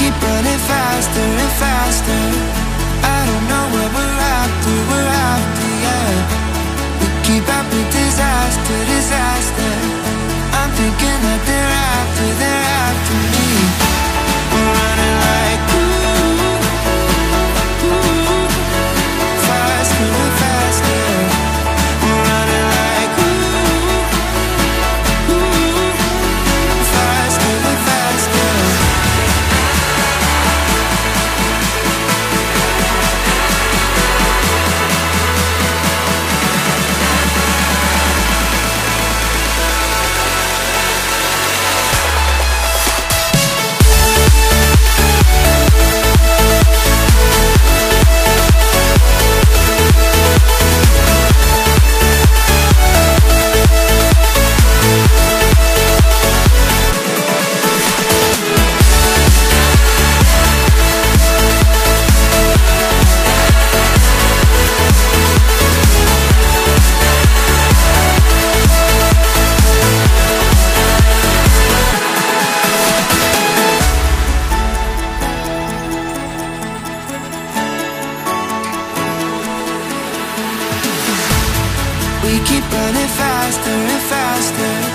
keep running faster and faster. We keep running faster and faster.